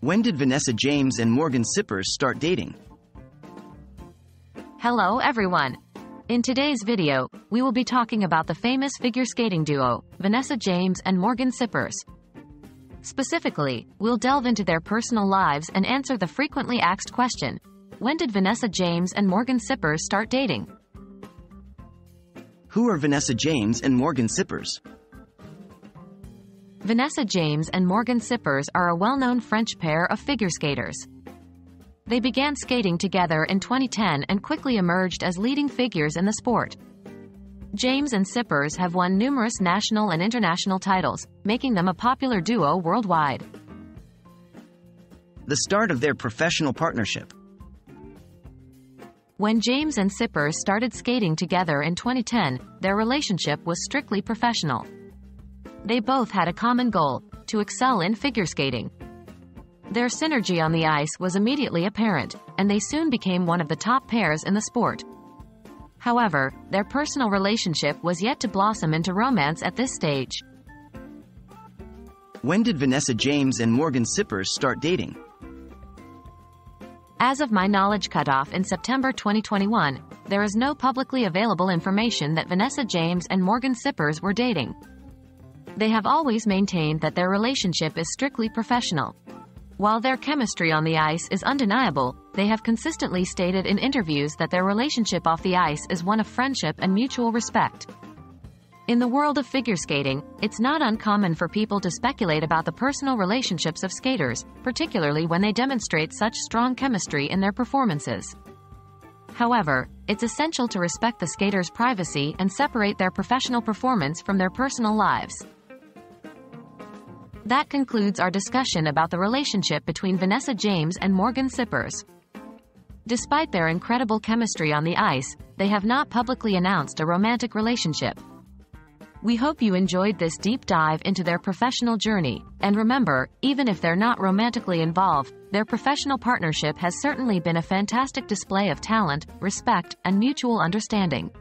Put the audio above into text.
When did Vanessa James and Morgan Cipres start dating? Hello everyone! In today's video, we will be talking about the famous figure skating duo, Vanessa James and Morgan Cipres. Specifically, we'll delve into their personal lives and answer the frequently asked question, when did Vanessa James and Morgan Cipres start dating? Who are Vanessa James and Morgan Cipres? Vanessa James and Morgan Cipres are a well-known French pair of figure skaters. They began skating together in 2010 and quickly emerged as leading figures in the sport. James and Cipres have won numerous national and international titles, making them a popular duo worldwide. The start of their professional partnership. When James and Cipres started skating together in 2010, their relationship was strictly professional. They both had a common goal, to excel in figure skating. Their synergy on the ice was immediately apparent, and they soon became one of the top pairs in the sport. However, their personal relationship was yet to blossom into romance at this stage. When did Vanessa James and Morgan Cipres start dating? As of my knowledge cutoff in September 2021, there is no publicly available information that Vanessa James and Morgan Cipres were dating. They have always maintained that their relationship is strictly professional. While their chemistry on the ice is undeniable, they have consistently stated in interviews that their relationship off the ice is one of friendship and mutual respect. In the world of figure skating, it's not uncommon for people to speculate about the personal relationships of skaters, particularly when they demonstrate such strong chemistry in their performances. However, it's essential to respect the skater's privacy and separate their professional performance from their personal lives. That concludes our discussion about the relationship between Vanessa James and Morgan Cipres. Despite their incredible chemistry on the ice, they have not publicly announced a romantic relationship. We hope you enjoyed this deep dive into their professional journey, and remember, even if they're not romantically involved, their professional partnership has certainly been a fantastic display of talent, respect, and mutual understanding.